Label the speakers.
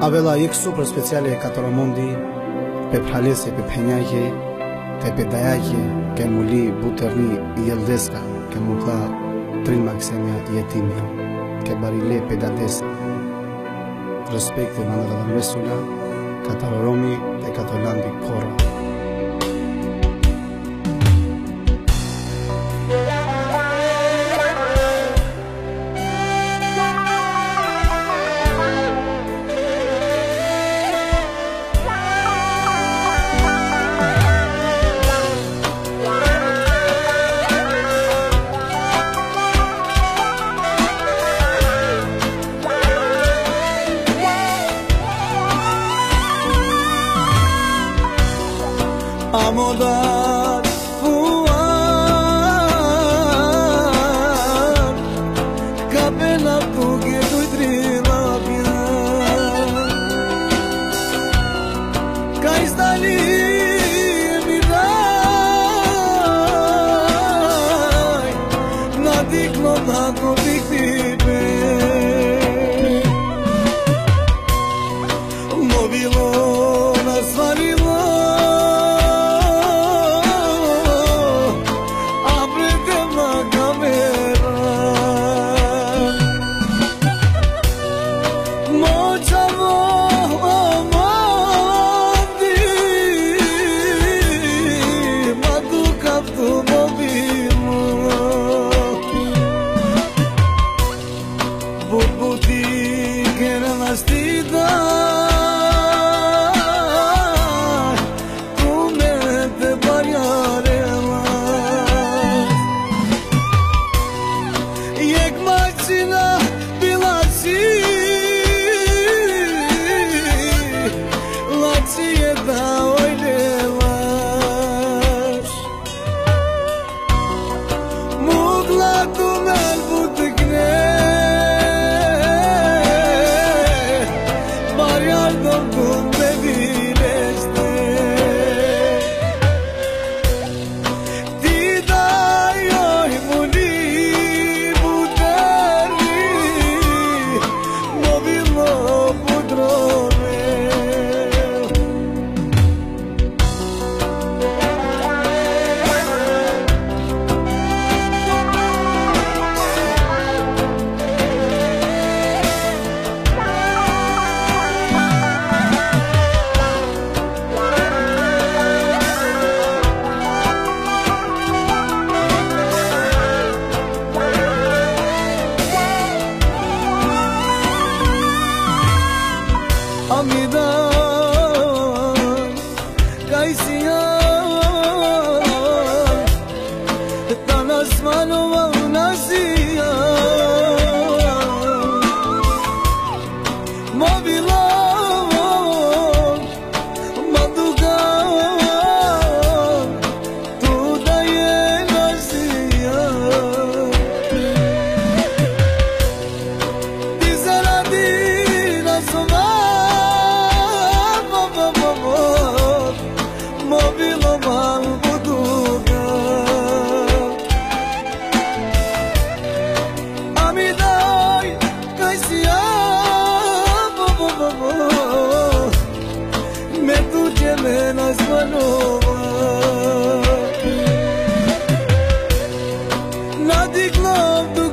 Speaker 1: Avela یک سوپر سپیسیال کاتراموندی pe phalese, pe penjake, te pedajake, ke muli, butërni, jeldeska, ke mukla, trin maksemja, jetimi, ke barile, pedates, respekti në nërëdhën mesula, kataloromi dhe katolandi korra. Amodar
Speaker 2: fuar Capena tuge tu trila pia Kai stali vida mobilo malbuduga Amidai kaisia bo bo bo bo Me tu te menas manova Nadik love